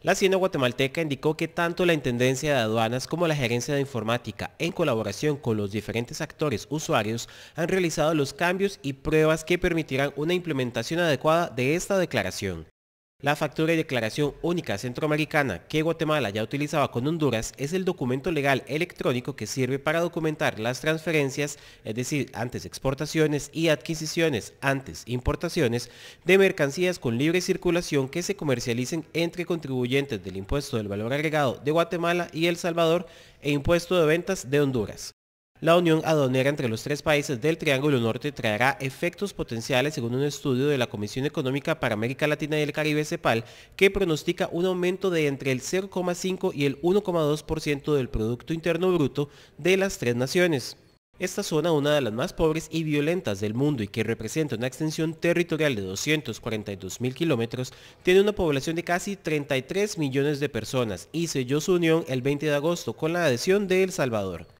La Hacienda guatemalteca indicó que tanto la Intendencia de Aduanas como la Gerencia de Informática, en colaboración con los diferentes actores usuarios, han realizado los cambios y pruebas que permitirán una implementación adecuada de esta declaración. La factura y declaración única centroamericana que Guatemala ya utilizaba con Honduras es el documento legal electrónico que sirve para documentar las transferencias, es decir, antes exportaciones y adquisiciones, antes importaciones, de mercancías con libre circulación que se comercialicen entre contribuyentes del impuesto del valor agregado de Guatemala y El Salvador e impuesto de ventas de Honduras. La unión aduanera entre los tres países del Triángulo Norte traerá efectos potenciales según un estudio de la Comisión Económica para América Latina y el Caribe CEPAL que pronostica un aumento de entre el 0,5 y el 1,2% del Producto Interno Bruto de las tres naciones. Esta zona, una de las más pobres y violentas del mundo y que representa una extensión territorial de 242 mil kilómetros, tiene una población de casi 33 millones de personas y selló su unión el 20 de agosto con la adhesión de El Salvador.